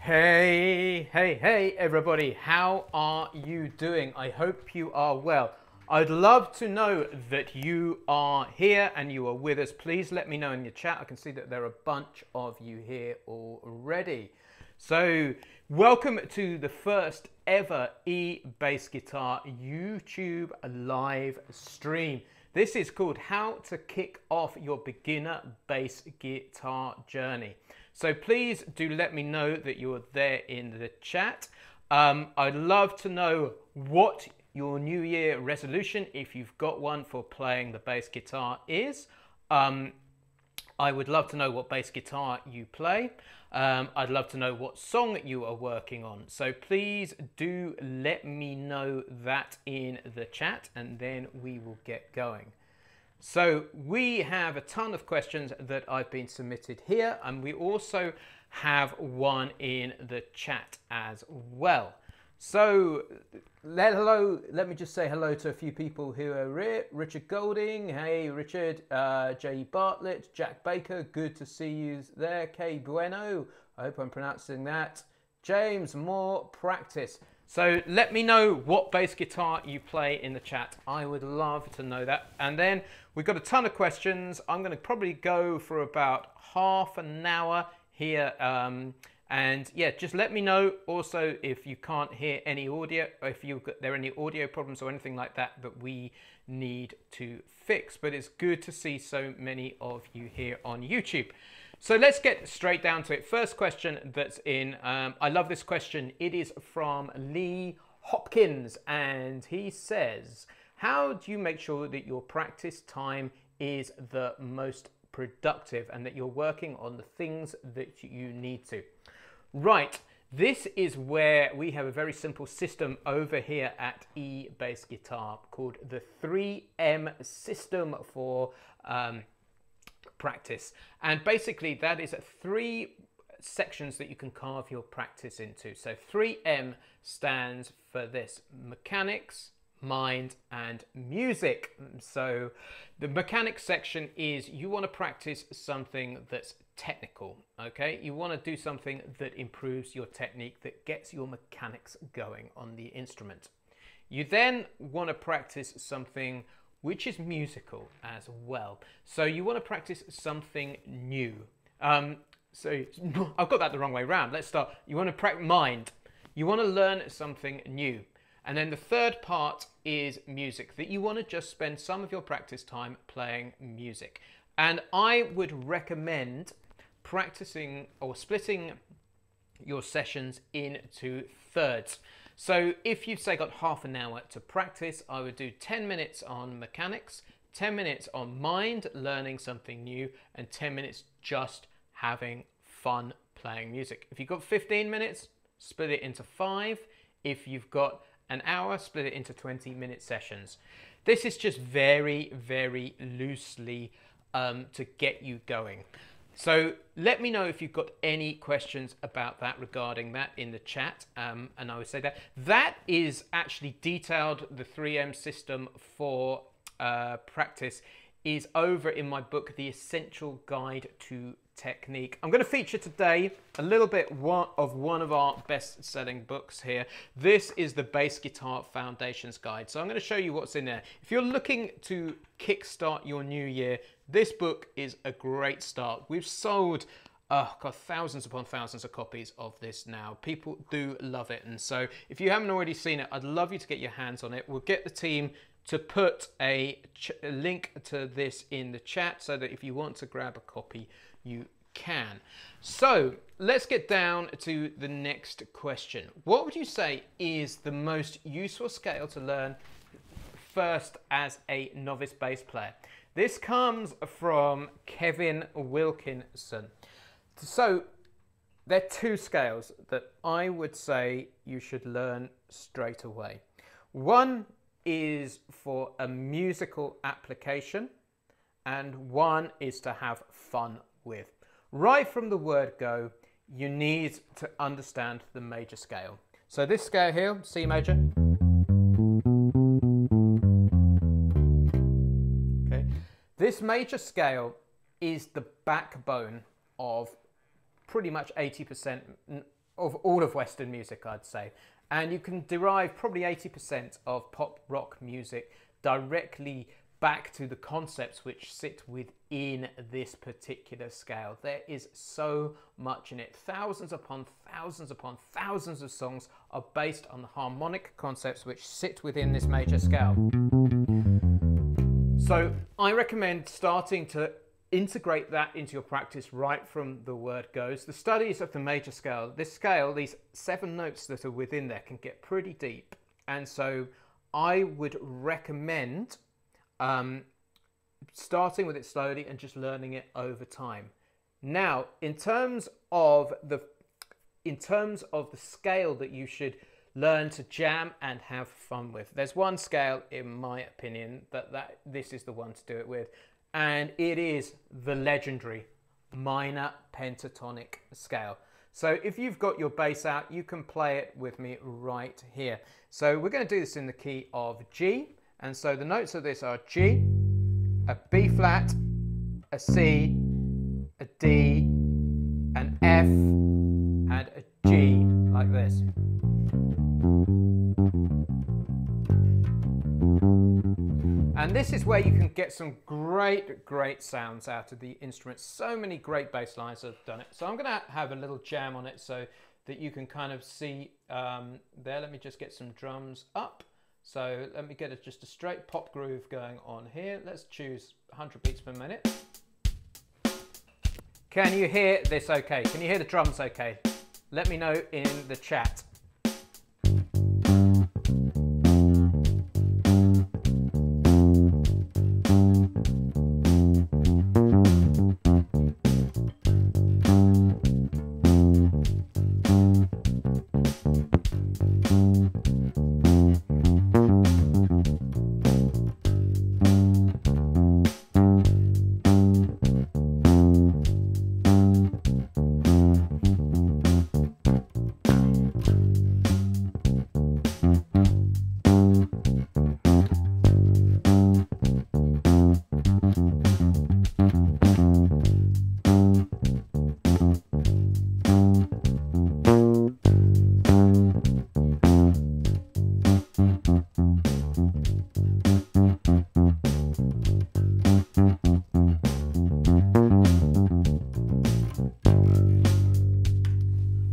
Hey, hey, hey, everybody, how are you doing? I hope you are well. I'd love to know that you are here and you are with us. Please let me know in your chat. I can see that there are a bunch of you here already. So, welcome to the first ever e bass guitar YouTube live stream. This is called How to Kick Off Your Beginner Bass Guitar Journey. So please do let me know that you're there in the chat. Um, I'd love to know what your New Year resolution, if you've got one for playing the bass guitar, is. Um, I would love to know what bass guitar you play. Um, I'd love to know what song you are working on. So please do let me know that in the chat and then we will get going. So we have a ton of questions that I've been submitted here and we also have one in the chat as well. So let hello, let me just say hello to a few people who are here. Richard Golding, hey Richard, uh, Bartlett, Jack Baker, good to see you there. Kay Bueno, I hope I'm pronouncing that. James Moore, practice. So let me know what bass guitar you play in the chat. I would love to know that. And then we've got a ton of questions. I'm going to probably go for about half an hour here. Um, and yeah, just let me know also if you can't hear any audio, if you've got there are any audio problems or anything like that that we need to fix. But it's good to see so many of you here on YouTube. So let's get straight down to it. First question that's in, um, I love this question. It is from Lee Hopkins, and he says, How do you make sure that your practice time is the most productive and that you're working on the things that you need to? Right, this is where we have a very simple system over here at E Bass Guitar called the 3M system for. Um, practice. And basically that is three sections that you can carve your practice into. So 3M stands for this, mechanics, mind and music. So the mechanics section is you want to practice something that's technical, okay? You want to do something that improves your technique, that gets your mechanics going on the instrument. You then want to practice something which is musical as well. So you want to practice something new. Um, so I've got that the wrong way around. Let's start. You want to practice mind. You want to learn something new. And then the third part is music, that you want to just spend some of your practice time playing music. And I would recommend practicing or splitting your sessions into thirds. So if you've say got half an hour to practice, I would do 10 minutes on mechanics, 10 minutes on mind, learning something new, and 10 minutes just having fun playing music. If you've got 15 minutes, split it into five. If you've got an hour, split it into 20 minute sessions. This is just very, very loosely um, to get you going. So let me know if you've got any questions about that regarding that in the chat. Um, and I would say that that is actually detailed, the 3M system for uh, practice is over in my book, The Essential Guide to Technique. I'm going to feature today a little bit of one of our best-selling books here. This is the Bass Guitar Foundations Guide. So I'm going to show you what's in there. If you're looking to kickstart your new year, this book is a great start. We've sold oh thousands upon thousands of copies of this now. People do love it. And so if you haven't already seen it i'd love you to get your hands on it. We'll get the team to put a, a link to this in the chat so that if you want to grab a copy you can. So let's get down to the next question. What would you say is the most useful scale to learn first as a novice bass player this comes from Kevin Wilkinson. So there are two scales that I would say you should learn straight away. One is for a musical application and one is to have fun with. Right from the word go, you need to understand the major scale. So this scale here, C major, This major scale is the backbone of pretty much 80% of all of Western music, I'd say. And you can derive probably 80% of pop rock music directly back to the concepts which sit within this particular scale. There is so much in it. Thousands upon thousands upon thousands of songs are based on the harmonic concepts which sit within this major scale. So I recommend starting to integrate that into your practice right from the word goes. The studies of the major scale, this scale, these seven notes that are within there can get pretty deep. And so I would recommend um, starting with it slowly and just learning it over time. Now, in terms of the in terms of the scale that you should learn to jam and have fun with. There's one scale, in my opinion, that, that this is the one to do it with, and it is the legendary minor pentatonic scale. So if you've got your bass out, you can play it with me right here. So we're going to do this in the key of G, and so the notes of this are G, a B flat, a C, a D, an F, and a G, like this. And this is where you can get some great, great sounds out of the instrument. So many great bass lines have done it. So I'm going to have a little jam on it so that you can kind of see um, there. Let me just get some drums up. So let me get a, just a straight pop groove going on here. Let's choose 100 beats per minute. Can you hear this okay? Can you hear the drums okay? Let me know in the chat.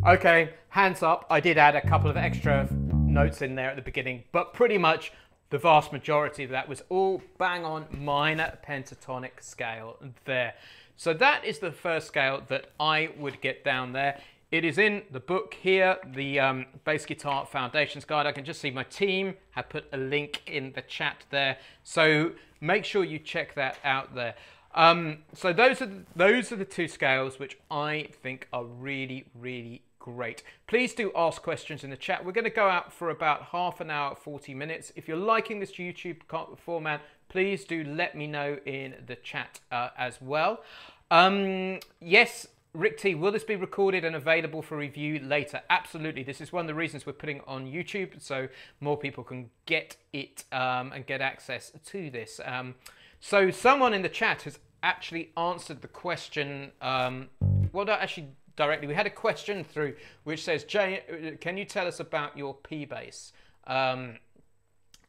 Okay, hands up. I did add a couple of extra notes in there at the beginning, but pretty much the vast majority of that was all bang on minor pentatonic scale there. So that is the first scale that I would get down there. It is in the book here, the um, Bass Guitar Foundations Guide. I can just see my team have put a link in the chat there. So make sure you check that out there. Um, so those are, the, those are the two scales which I think are really, really Great. Please do ask questions in the chat. We're going to go out for about half an hour, 40 minutes. If you're liking this YouTube format, please do let me know in the chat uh, as well. Um, yes, Rick T, will this be recorded and available for review later? Absolutely. This is one of the reasons we're putting on YouTube so more people can get it um, and get access to this. Um, so someone in the chat has actually answered the question. Um, well, actually directly. We had a question through which says, Jay, can you tell us about your P bass? Um,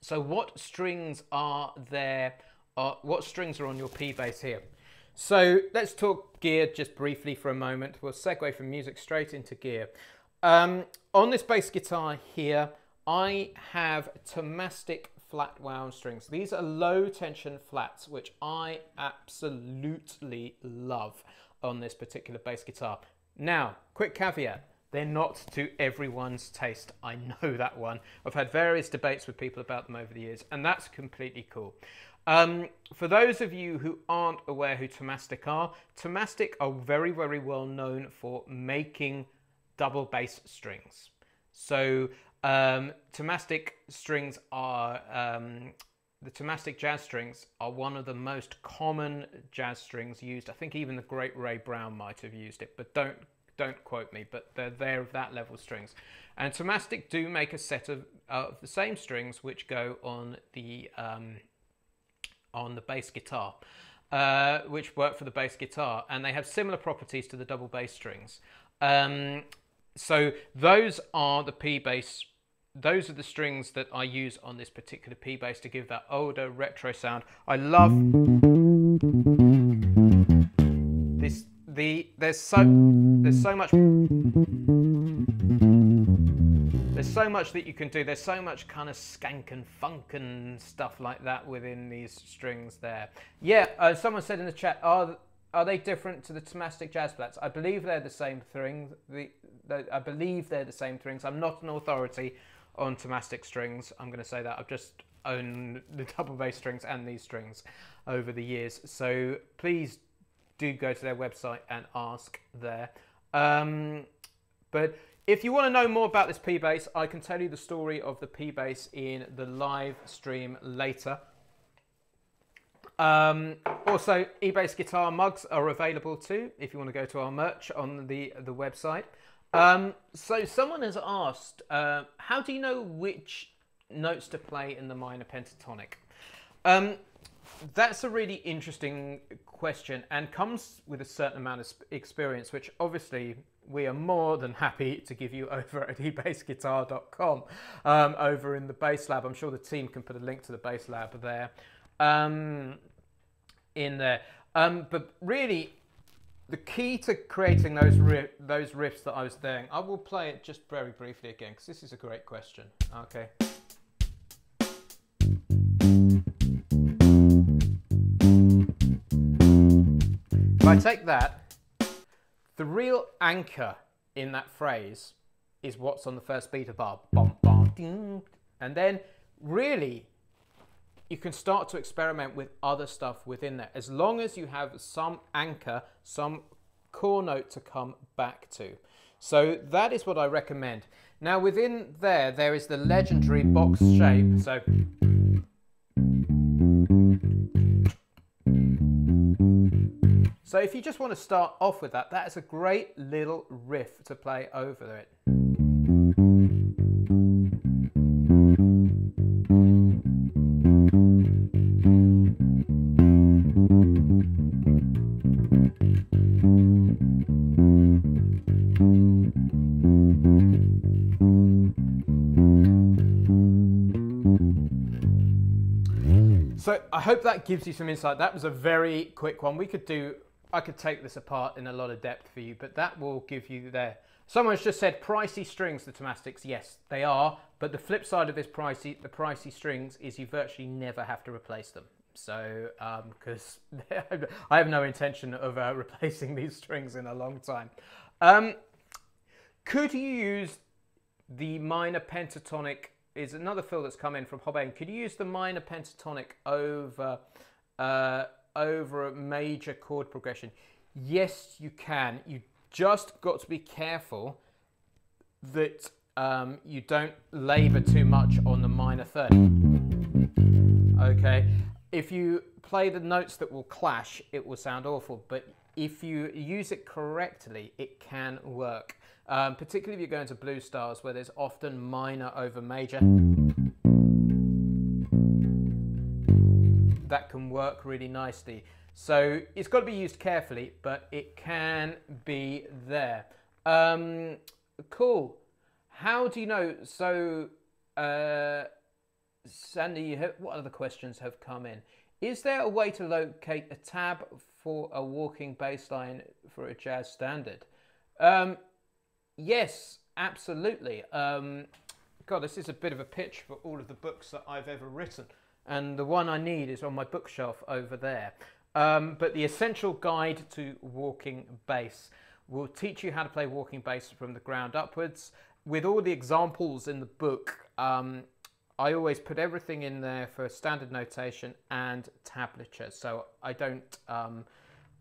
so what strings are there? Uh, what strings are on your P bass here? So let's talk gear just briefly for a moment. We'll segue from music straight into gear. Um, on this bass guitar here, I have Thomastik flat wound strings. These are low tension flats, which I absolutely love on this particular bass guitar. Now, quick caveat. They're not to everyone's taste. I know that one. I've had various debates with people about them over the years, and that's completely cool. Um, for those of you who aren't aware who Thomastik are, Thomastik are very, very well known for making double bass strings. So um, Thomastik strings are um, the Thomastik jazz strings are one of the most common jazz strings used. I think even the great Ray Brown might have used it, but don't don't quote me, but they're, they're of that level strings. And Thomastik do make a set of, uh, of the same strings which go on the um, on the bass guitar, uh, which work for the bass guitar, and they have similar properties to the double bass strings. Um, so those are the P bass. Those are the strings that I use on this particular P bass to give that older retro sound. I love this. The there's so there's so much there's so much that you can do. There's so much kind of skank and funk and stuff like that within these strings there. Yeah, uh, someone said in the chat, are are they different to the Thomastik jazz flats? I believe they're the same thing. The, the, I believe they're the same strings. I'm not an authority on Thomastik strings. I'm going to say that. I've just owned the double bass strings and these strings over the years. So please do go to their website and ask there. Um, but if you want to know more about this P-Bass, I can tell you the story of the P-Bass in the live stream later. Um, also, eBass guitar mugs are available too if you want to go to our merch on the, the website. Um, so someone has asked, uh, how do you know which notes to play in the minor pentatonic? Um, that's a really interesting question and comes with a certain amount of experience, which obviously we are more than happy to give you over at ebassguitar.com um, over in the bass lab. I'm sure the team can put a link to the bass lab there um, in there. Um, but really, the key to creating those those riffs that I was doing, I will play it just very briefly again because this is a great question. Okay. If I take that, the real anchor in that phrase is what's on the first beat of bum, ding, and then really you can start to experiment with other stuff within there as long as you have some anchor, some core note to come back to. So that is what I recommend. Now within there, there is the legendary box shape. So So if you just want to start off with that, that is a great little riff to play over it. So I hope that gives you some insight. That was a very quick one. We could do, I could take this apart in a lot of depth for you, but that will give you there. Someone's just said pricey strings, the Thomastiks. Yes, they are. But the flip side of this pricey, the pricey strings is you virtually never have to replace them. So, because um, I have no intention of uh, replacing these strings in a long time. Um, could you use the minor pentatonic is another fill that's come in from Hobain. Could you use the minor pentatonic over uh, over a major chord progression? Yes, you can. You just got to be careful that um, you don't labour too much on the minor third. Okay, if you play the notes that will clash, it will sound awful. But if you use it correctly, it can work um, particularly if you're going to blues styles where there's often minor over major. That can work really nicely. So it's got to be used carefully, but it can be there. Um, cool. How do you know? So, uh, Sandy, what other questions have come in? Is there a way to locate a tab for a walking bass line for a jazz standard? Um, Yes, absolutely. Um, God, this is a bit of a pitch for all of the books that I've ever written. And the one I need is on my bookshelf over there. Um, but the Essential Guide to Walking Bass will teach you how to play walking bass from the ground upwards. With all the examples in the book, um, I always put everything in there for standard notation and tablature. So I don't, um,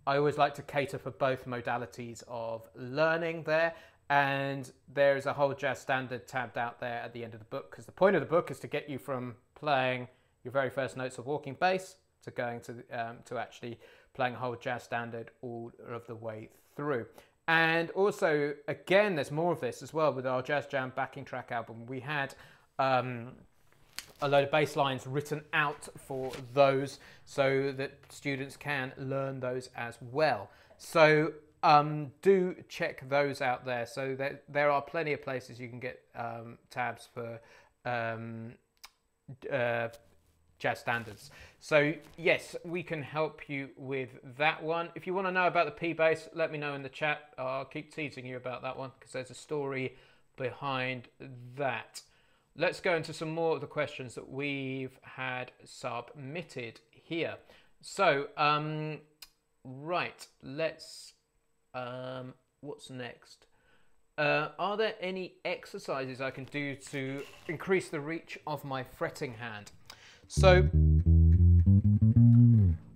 I always like to cater for both modalities of learning there and there's a whole jazz standard tabbed out there at the end of the book because the point of the book is to get you from playing your very first notes of walking bass to going to um, to actually playing a whole jazz standard all of the way through. And also, again, there's more of this as well with our Jazz Jam backing track album. We had um, a load of bass lines written out for those so that students can learn those as well. So um, do check those out there. So there, there are plenty of places you can get um, tabs for um, uh, jazz standards. So yes, we can help you with that one. If you want to know about the P bass, let me know in the chat. I'll keep teasing you about that one because there's a story behind that. Let's go into some more of the questions that we've had submitted here. So, um, right, let's, um, what's next? Uh, are there any exercises I can do to increase the reach of my fretting hand? So,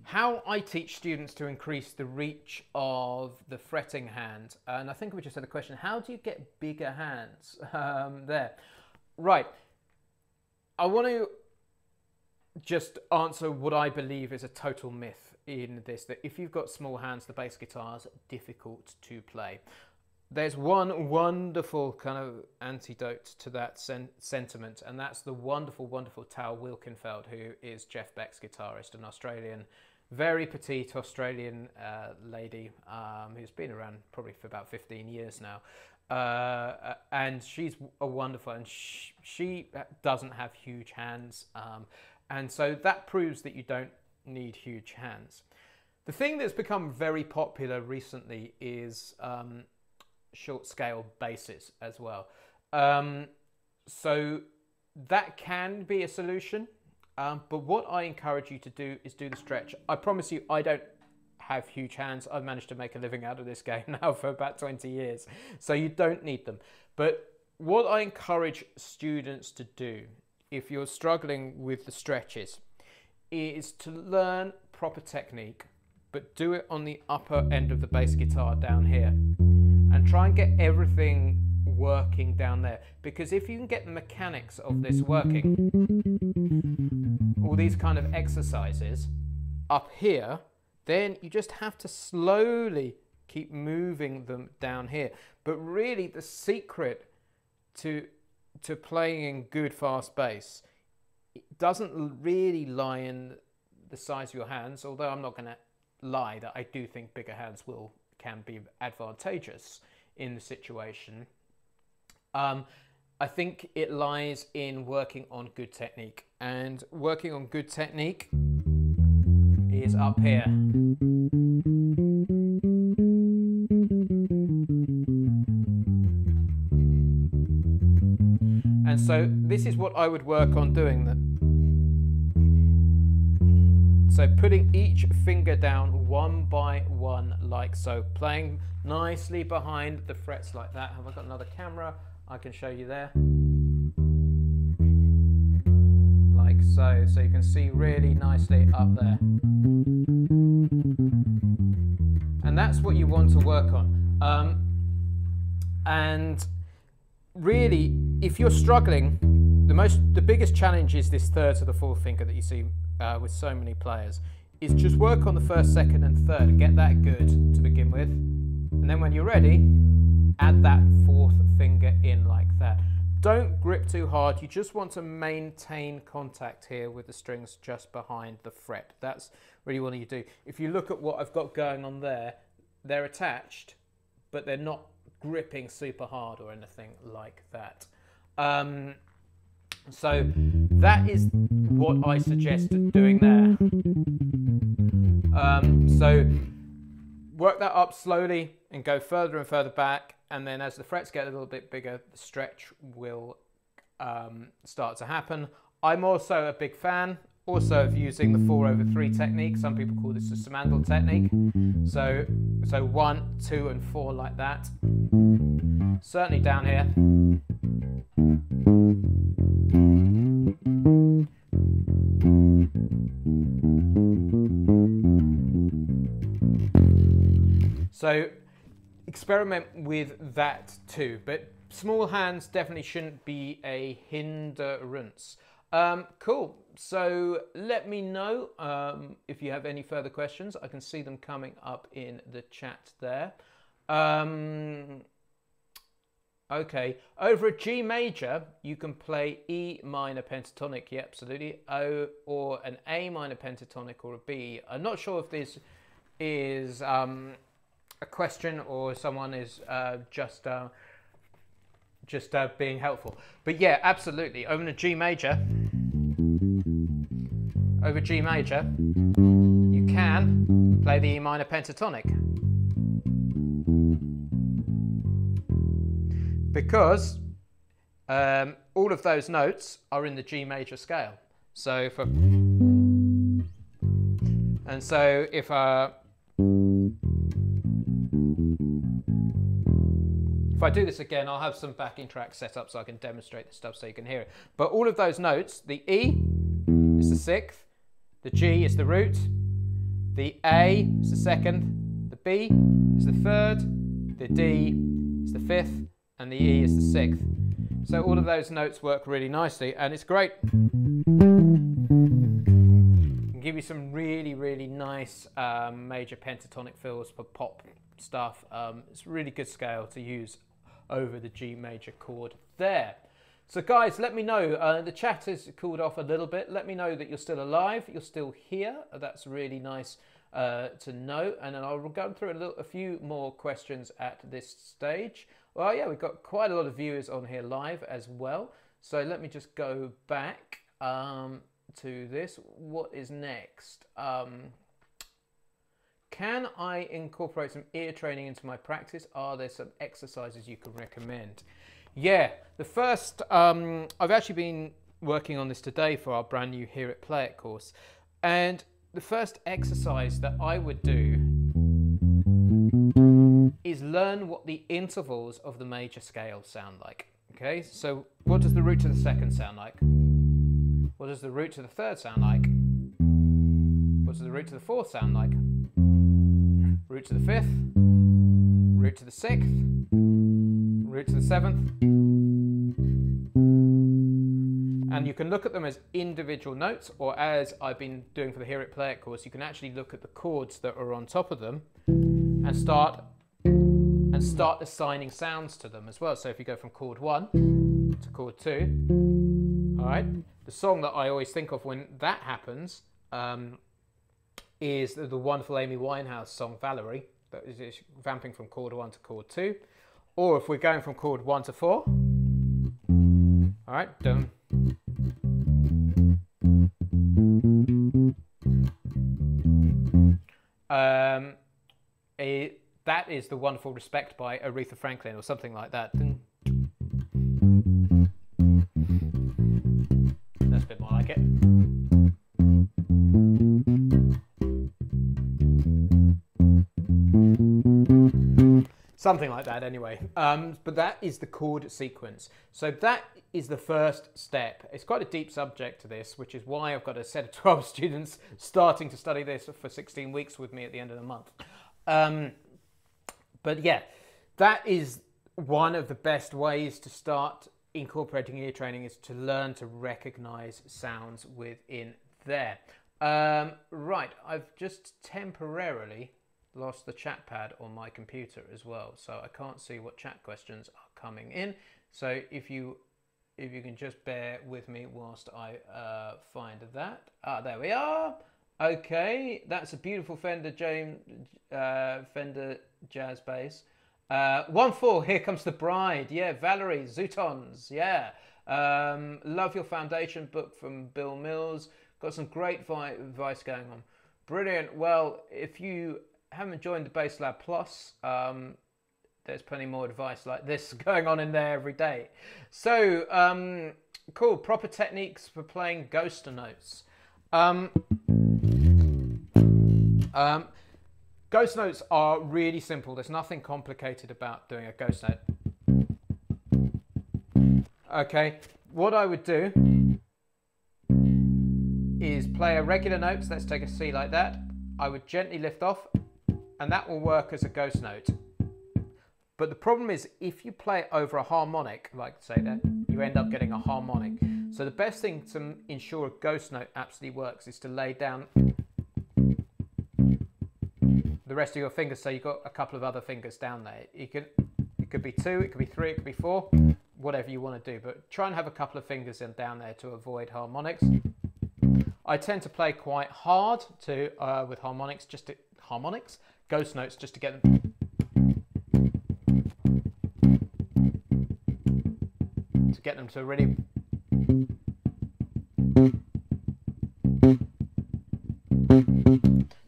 how I teach students to increase the reach of the fretting hand, and I think we just had a question, how do you get bigger hands um, there? Right, I want to just answer what I believe is a total myth in this, that if you've got small hands, the bass guitar is difficult to play. There's one wonderful kind of antidote to that sen sentiment, and that's the wonderful, wonderful Tal Wilkenfeld, who is Jeff Beck's guitarist, an Australian, very petite Australian uh, lady um, who's been around probably for about 15 years now. Uh, and she's a wonderful, and she, she doesn't have huge hands. Um, and so that proves that you don't need huge hands. The thing that's become very popular recently is um, short scale basses as well. Um, so that can be a solution. Um, but what I encourage you to do is do the stretch. I promise you, I don't have huge hands. I've managed to make a living out of this game now for about 20 years. So you don't need them. But what I encourage students to do if you're struggling with the stretches is to learn proper technique, but do it on the upper end of the bass guitar down here and try and get everything working down there. Because if you can get the mechanics of this working, all these kind of exercises up here, then you just have to slowly keep moving them down here. But really the secret to, to playing in good fast bass doesn't really lie in the size of your hands, although I'm not going to lie that I do think bigger hands will can be advantageous in the situation. Um, I think it lies in working on good technique, and working on good technique is up here. So this is what I would work on doing. That so putting each finger down one by one like so, playing nicely behind the frets like that. Have I got another camera? I can show you there. Like so, so you can see really nicely up there. And that's what you want to work on. Um, and really, if you're struggling, the most, the biggest challenge is this third to the fourth finger that you see uh, with so many players is just work on the first, second and third and get that good to begin with. And then when you're ready, add that fourth finger in like that. Don't grip too hard. You just want to maintain contact here with the strings just behind the fret. That's really what you do. If you look at what I've got going on there, they're attached, but they're not gripping super hard or anything like that. Um, so that is what I suggest doing there. Um, so work that up slowly and go further and further back. And then as the frets get a little bit bigger, the stretch will um, start to happen. I'm also a big fan also of using the four over three technique. Some people call this the Simandl technique. So, so one, two, and four like that. Certainly down here. So experiment with that too, but small hands definitely shouldn't be a hindrance. Um, cool. So let me know um, if you have any further questions. I can see them coming up in the chat there. Um, okay. Over a G major, you can play E minor pentatonic. Yeah, absolutely. O or an A minor pentatonic or a B. I'm not sure if this is um, a question or someone is uh, just uh, just uh, being helpful. But yeah, absolutely. Over a G major, over G major, you can play the E minor pentatonic. Because um, all of those notes are in the G major scale. So for and so if uh, if I do this again, I'll have some backing tracks set up so I can demonstrate the stuff so you can hear it. But all of those notes, the E is the sixth, the G is the root, the A is the second, the B is the third, the D is the fifth, and the E is the sixth. So all of those notes work really nicely and it's great. Give you some really, really nice um, major pentatonic fills for pop stuff. Um, it's really good scale to use over the G major chord there. So guys, let me know. Uh, the chat has cooled off a little bit. Let me know that you're still alive, you're still here. That's really nice uh, to know. And then I'll go through a, little, a few more questions at this stage. Well, yeah, we've got quite a lot of viewers on here live as well. So let me just go back um, to this. What is next? Um, can I incorporate some ear training into my practice? Are there some exercises you can recommend? Yeah, the first, um, I've actually been working on this today for our brand new Hear It Play It course. And the first exercise that I would do is learn what the intervals of the major scale sound like. Okay, so what does the root to the second sound like? What does the root to the third sound like? What does the root to the fourth sound like? Root to the fifth, root to the sixth, root to the seventh. You can look at them as individual notes, or as I've been doing for the Hear It Play It course, you can actually look at the chords that are on top of them and start and start assigning sounds to them as well. So if you go from chord one to chord two, all right, the song that I always think of when that happens um, is the, the, wonderful Amy Winehouse song Valerie, that is vamping from chord one to chord two. Or if we're going from chord one to four, all right, dum. Um, it, that is the wonderful respect by Aretha Franklin or something like that. Something like that, anyway. Um, but that is the chord sequence. So that is the first step. It's quite a deep subject to this, which is why I've got a set of 12 students starting to study this for 16 weeks with me at the end of the month. Um, but yeah, that is one of the best ways to start incorporating ear training is to learn to recognize sounds within there. Um, right, I've just temporarily lost the chat pad on my computer as well, so I can't see what chat questions are coming in. So if you if you can just bear with me whilst I uh, find that. Ah, there we are. Okay, that's a beautiful Fender James uh, Fender jazz bass. Uh, one four. Here comes the bride. Yeah, Valerie Zutons. Yeah. Um, love your foundation book from Bill Mills. Got some great advice going on. Brilliant. Well, if you haven't joined the Bass Lab Plus, um, there's plenty more advice like this going on in there every day. So, um, cool. Proper techniques for playing ghost notes. Um, um, ghost notes are really simple. There's nothing complicated about doing a ghost note. Okay, what I would do is play a regular note. So let's take a C like that. I would gently lift off and that will work as a ghost note. But the problem is if you play it over a harmonic, like say that, you end up getting a harmonic. So the best thing to ensure a ghost note absolutely works is to lay down the rest of your fingers so you've got a couple of other fingers down there. You can, it could be two, it could be three, it could be four, whatever you want to do. But try and have a couple of fingers in down there to avoid harmonics. I tend to play quite hard to uh, with harmonics, just to, harmonics, ghost notes just to get them to get them to really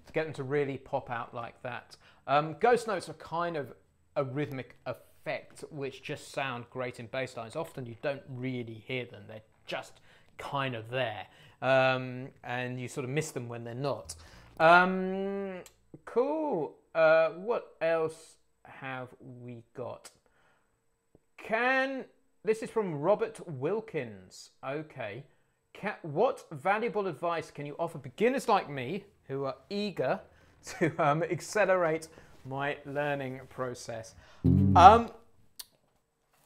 to get them to really pop out like that. Um, ghost notes are kind of a rhythmic effect which just sound great in bass lines. Often you don't really hear them; they're just kind of there, um, and you sort of miss them when they're not. Um, cool. Uh, what else have we got? Can this is from Robert Wilkins. Okay. Can, what valuable advice can you offer beginners like me who are eager to um, accelerate my learning process? Um,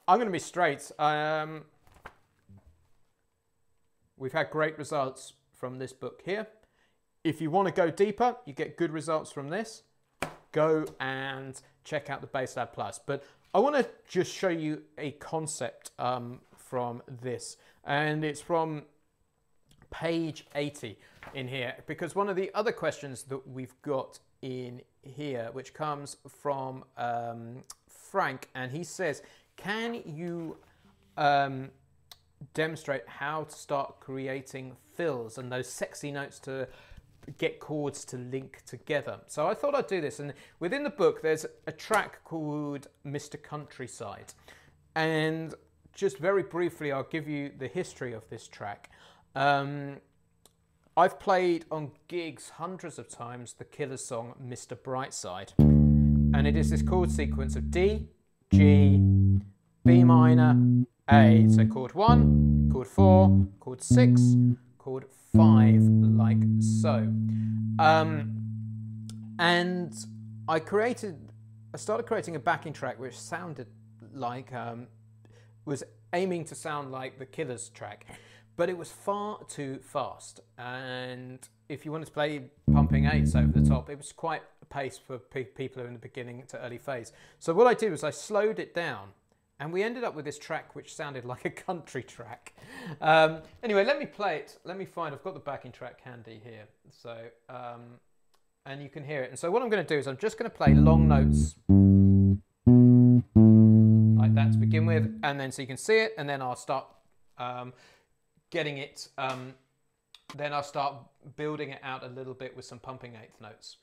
I'm going to be straight. Um, we've had great results from this book here. If you want to go deeper, you get good results from this. Go and check out the Bass Lab Plus. But I want to just show you a concept um, from this, and it's from page 80 in here, because one of the other questions that we've got in here, which comes from um, Frank, and he says, can you um, demonstrate how to start creating fills and those sexy notes to get chords to link together. So I thought I'd do this. And within the book, there's a track called Mr. Countryside. And just very briefly, I'll give you the history of this track. Um, I've played on gigs hundreds of times the Killer song Mr. Brightside. And it is this chord sequence of D, G, B minor, A. So chord 1, chord 4, chord 6, chord 5, like so. Um, and I created, I started creating a backing track which sounded like, um, was aiming to sound like the Killers track, but it was far too fast. And if you wanted to play pumping eights over the top, it was quite a pace for pe people who are in the beginning to early phase. So what I did was I slowed it down and we ended up with this track which sounded like a country track. Um, anyway, let me play it. Let me find, I've got the backing track handy here. So, um, and you can hear it. And so what I'm going to do is I'm just going to play long notes like that to begin with. And then so you can see it. And then I'll start um, getting it. Um, then I'll start building it out a little bit with some pumping eighth notes.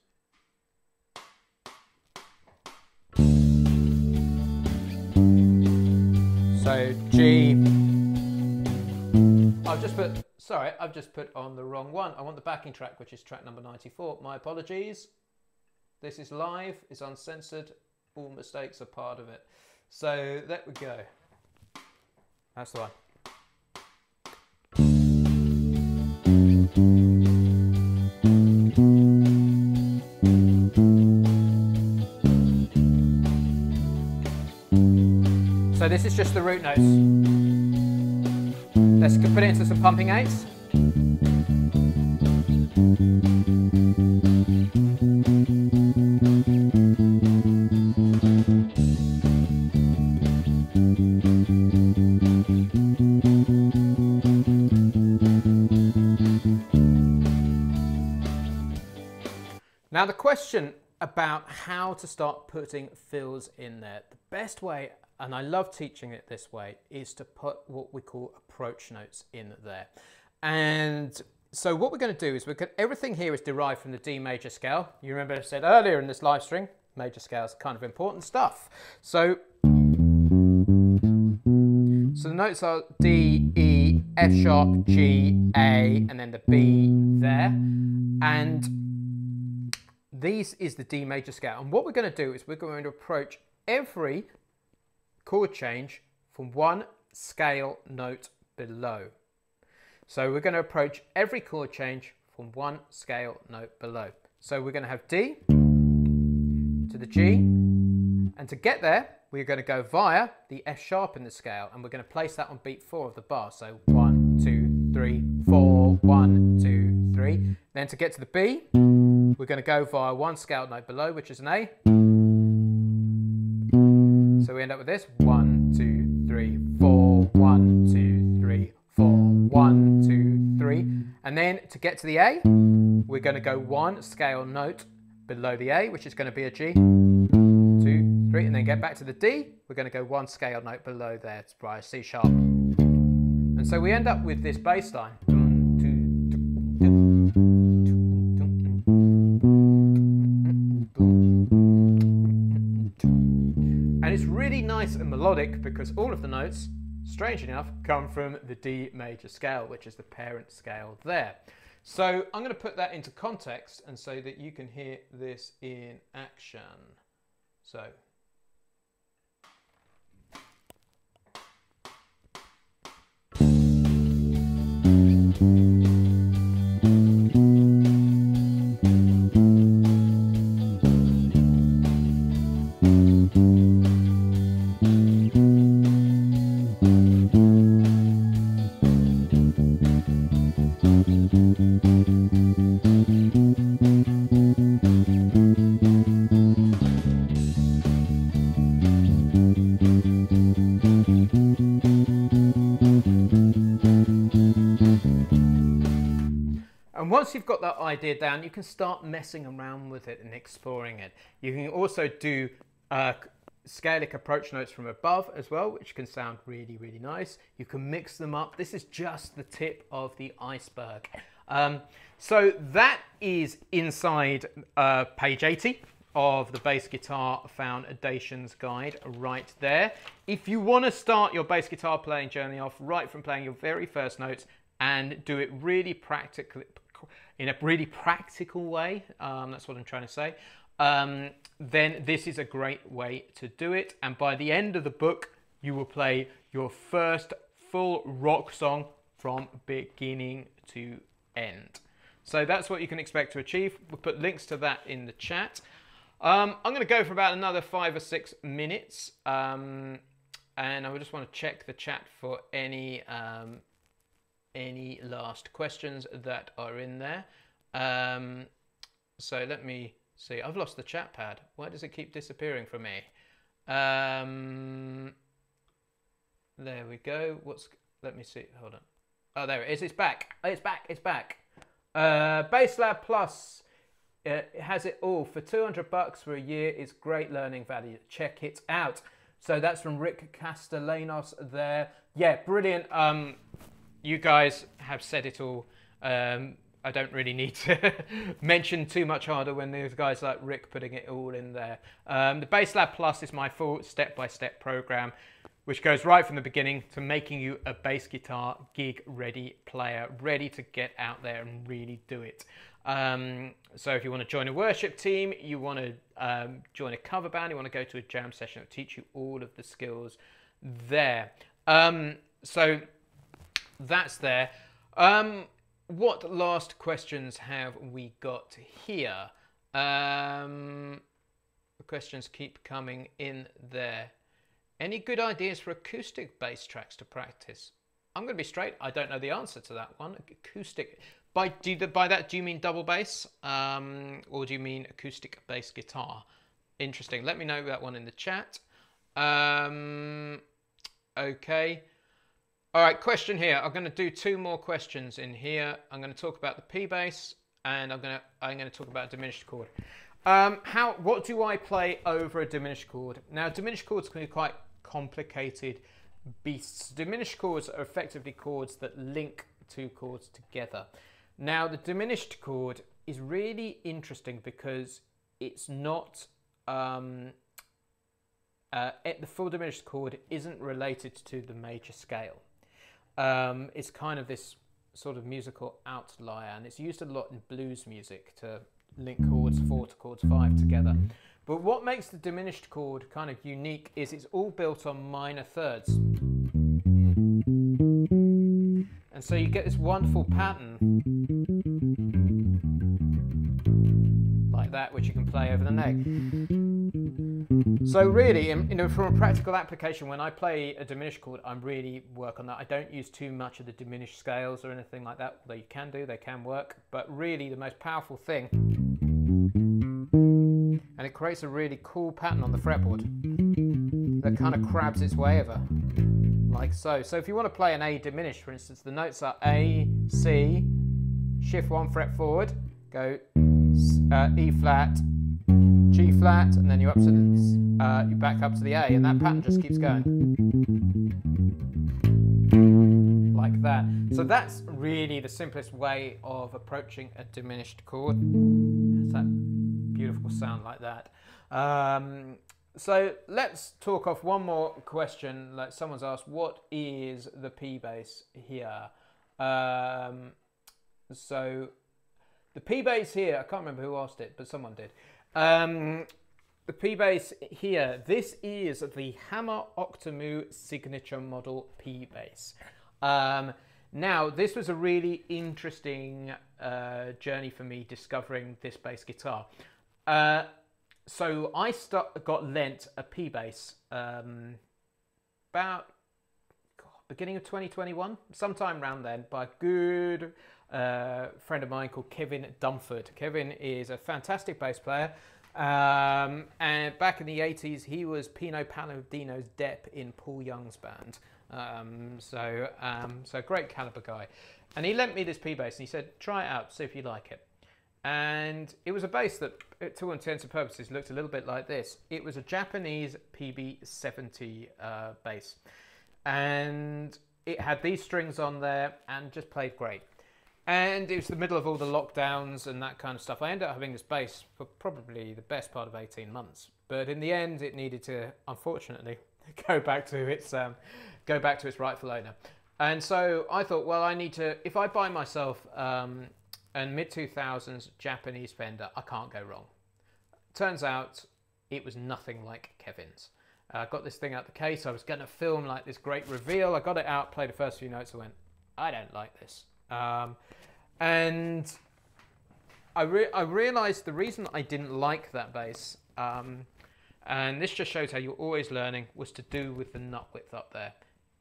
So G. I've just put, sorry, I've just put on the wrong one. I want the backing track, which is track number 94. My apologies. This is live, it's uncensored. All mistakes are part of it. So there we go. That's the one. So this is just the root notes. Let's put it into some pumping eights. Now the question about how to start putting fills in there. The best way and I love teaching it this way, is to put what we call approach notes in there. And so what we're going to do is, we're going, everything here is derived from the D major scale. You remember I said earlier in this live stream, major scale is kind of important stuff. So, so the notes are D, E, F sharp, G, A, and then the B there. And these is the D major scale. And what we're going to do is we're going to approach every chord change from one scale note below. So we're going to approach every chord change from one scale note below. So we're going to have D to the G, and to get there, we're going to go via the F sharp in the scale, and we're going to place that on beat four of the bar. So one, two, three, four, one, two, three. Then to get to the B, we're going to go via one scale note below, which is an A, so we end up with this. One, two, three, four, one, two, three, four, one, two, three. And then to get to the A, we're going to go one scale note below the A, which is going to be a G. Two, three, and then get back to the D. We're going to go one scale note below there, it's by C sharp. And so we end up with this bass line. Melodic because all of the notes, strange enough, come from the D major scale, which is the parent scale there. So I'm going to put that into context and so that you can hear this in action. So once you've got that idea down, you can start messing around with it and exploring it. You can also do uh, scalic approach notes from above as well, which can sound really, really nice. You can mix them up. This is just the tip of the iceberg. Um, so that is inside uh, page 80 of the bass guitar foundations guide right there. If you want to start your bass guitar playing journey off right from playing your very first notes and do it really practically in a really practical way, um, that's what I'm trying to say, um, then this is a great way to do it. And by the end of the book, you will play your first full rock song from beginning to end. So that's what you can expect to achieve. We'll put links to that in the chat. Um, I'm going to go for about another five or six minutes. Um, and I just want to check the chat for any um, any last questions that are in there. Um, so let me see. I've lost the chat pad. Why does it keep disappearing from me? Um, there we go. What's? Let me see. Hold on. Oh, there it is. It's back. It's back. It's bass Uh, BassLab Plus. Uh, it has it all for 200 bucks for a year. It's great learning value. Check it out. So that's from Rick Castellanos there. Yeah, brilliant. Um, you guys have said it all. Um, I don't really need to mention too much harder when there's guys like Rick putting it all in there. Um, the BassLab Plus is my full step-by-step -step program, which goes right from the beginning to making you a bass guitar gig-ready player, ready to get out there and really do it. Um, so if you want to join a worship team, you want to um, join a cover band, you want to go to a jam session, it'll teach you all of the skills there. Um, so that's there. Um, what last questions have we got here? Um, the questions keep coming in there. Any good ideas for acoustic bass tracks to practice? I'm going to be straight. I don't know the answer to that one. Acoustic. By do you, by that do you mean double bass, um, or do you mean acoustic bass guitar? Interesting. Let me know that one in the chat. Um, okay. All right, question here. I'm going to do two more questions in here. I'm going to talk about the P bass and I'm going to I'm going to talk about diminished chord. Um, how what do I play over a diminished chord? Now, diminished chords can be quite complicated beasts. Diminished chords are effectively chords that link two chords together. Now, the diminished chord is really interesting because it's not um, uh, the full diminished chord isn't related to the major scale um, it's kind of this sort of musical outlier, and it's used a lot in blues music to link chords four to chords five together. But what makes the diminished chord kind of unique is it's all built on minor thirds. And so you get this wonderful pattern like that, which you can play over the neck. So really, you know, from a practical application, when I play a diminished chord, I'm really work on that. I don't use too much of the diminished scales or anything like that, although you can do, they can work. But really, the most powerful thing, and it creates a really cool pattern on the fretboard that kind of crabs its way over, like so. So if you want to play an A diminished, for instance, the notes are A, C, shift one fret forward, go uh, E flat, G flat, and then you're up to uh, you back up to the A, and that pattern just keeps going. Like that. So that's really the simplest way of approaching a diminished chord. It's that beautiful sound like that. Um, so let's talk off one more question. Like someone's asked, what is the P bass here? Um, so the P bass here, I can't remember who asked it, but someone did. Um, the P bass here, this is the Hama Okamoto signature model P bass. Um, now, this was a really interesting uh, journey for me discovering this bass guitar. Uh, so I start, got lent a P bass um, about God, beginning of 2021, sometime around then, by a good uh, friend of mine called Kevin Dunford. Kevin is a fantastic bass player. Um, and back in the 80s, he was Pino Palladino's dep in Paul Young's band. Um, so, um, so great caliber guy. And he lent me this P bass and he said, try it out, see if you like it. And it was a bass that, to all intents and purposes, looked a little bit like this. It was a Japanese PB70 uh, bass. And it had these strings on there and just played great. And it was the middle of all the lockdowns and that kind of stuff. I ended up having this bass for probably the best part of 18 months. But in the end, it needed to, unfortunately, go back to its um, go back to its rightful owner. And so I thought, well, I need to. If I buy myself um, a mid 2000s Japanese Fender, I can't go wrong. Turns out it was nothing like Kevin's. I uh, got this thing out the case. I was going to film like this great reveal. I got it out, played the first few notes. I went, I don't like this. Um, and I, re- I realized the reason I didn't like that bass, um, and this just shows how you're always learning, was to do with the nut width up there.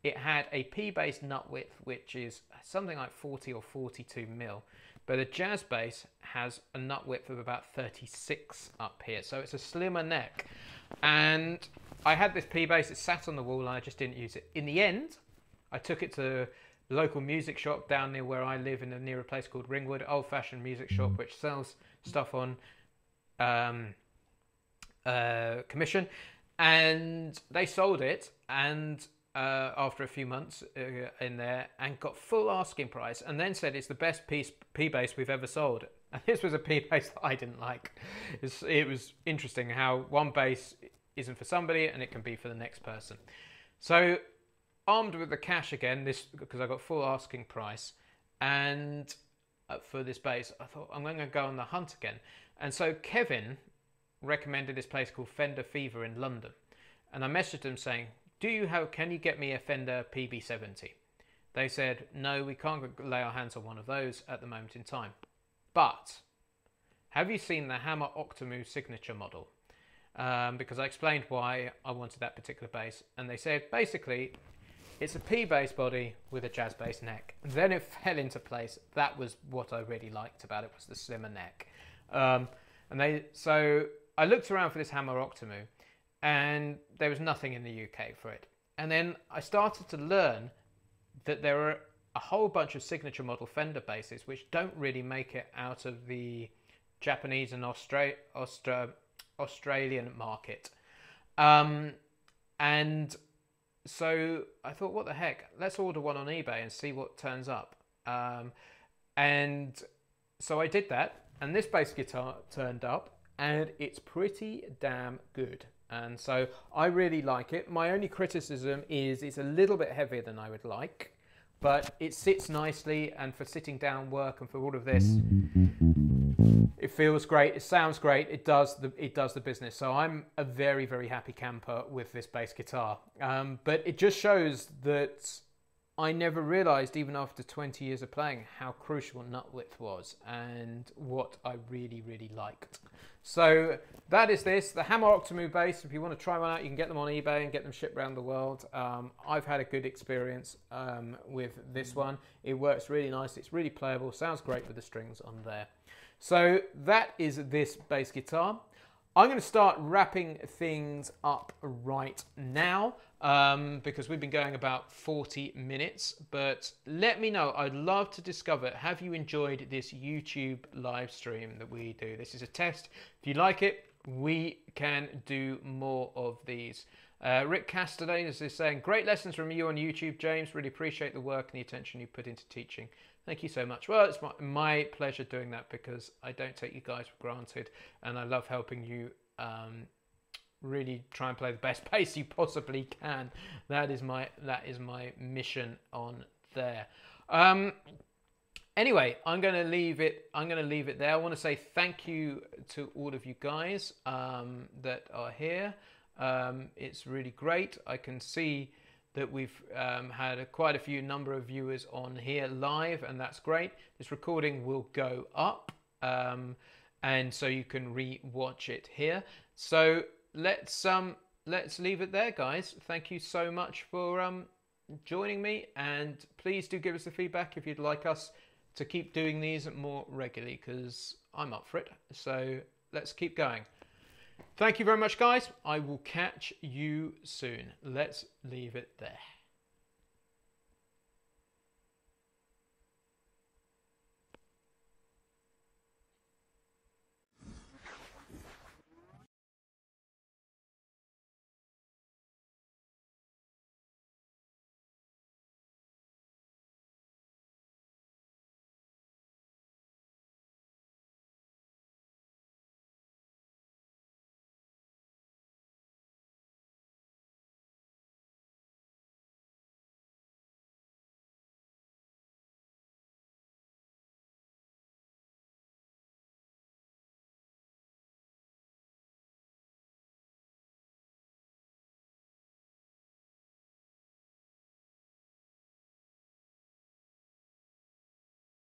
It had a P-bass nut width, which is something like 40 or 42 mil, but a jazz bass has a nut width of about 36 up here, so it's a slimmer neck. And I had this P-bass, it sat on the wall and I just didn't use it. In the end, I took it to local music shop down near where I live in a near a place called Ringwood, old fashioned music shop which sells stuff on um, uh, commission, and they sold it and. Uh, after a few months uh, in there and got full asking price and then said it's the best piece P bass we've ever sold. And this was a P bass that I didn't like. It's, it was interesting how one bass isn't for somebody and it can be for the next person. So armed with the cash again, this because I got full asking price, and uh, for this base, I thought I'm going to go on the hunt again. And so Kevin recommended this place called Fender Fever in London, and I messaged them saying, "Do you have? Can you get me a Fender PB70?" They said, "No, we can't lay our hands on one of those at the moment in time." But have you seen the Hama Okamoto signature model? Um, because I explained why I wanted that particular bass, and they said basically it's a P bass body with a jazz bass neck. Then it fell into place. That was what I really liked about it was the slimmer neck. Um, and they so I looked around for this Hama Okamoto, and there was nothing in the UK for it. And then I started to learn that there are a whole bunch of signature model Fender basses which don't really make it out of the Japanese and Austra- Austra- Australian market. Um, and so I thought, what the heck? Let's order one on eBay and see what turns up. Um, and so I did that, and this bass guitar turned up, and it's pretty damn good. And so I really like it. My only criticism is it's a little bit heavier than I would like, but it sits nicely, and for sitting down work and for all of this, it feels great. It sounds great. It does the it does the business. So I'm a very very happy camper with this bass guitar. Um, but it just shows that I never realized, even after 20 years of playing, how crucial nut width was and what I really, really liked. So that is this, the Hama Okamoto bass. If you want to try one out, you can get them on eBay and get them shipped around the world. Um, I've had a good experience um, with this one. It works really nice. It's really playable. Sounds great with the strings on there. So that is this bass guitar. I'm going to start wrapping things up right now um, because we've been going about 40 minutes. But let me know. I'd love to discover have you enjoyed this YouTube live stream that we do? This is a test. If you like it, we can do more of these. Uh, Rick Castanedas is saying, Great lessons from you on YouTube, James. Really appreciate the work and the attention you put into teaching. Thank you so much. Well, it's my, my pleasure doing that because I don't take you guys for granted and I love helping you um, really try and play the best pace you possibly can. That is my that is my mission on there. Um, anyway, I'm going to leave it. I'm going to leave it there. I want to say thank you to all of you guys um, that are here. Um, it's really great. I can see that we've um, had a, quite a few number of viewers on here live, and that's great. This recording will go up, um, and so you can re-watch it here. So let's um, let's leave it there, guys. Thank you so much for um, joining me, and please do give us the feedback if you'd like us to keep doing these more regularly, because I'm up for it. So let's keep going. Thank you very much, guys. I will catch you soon. Let's leave it there.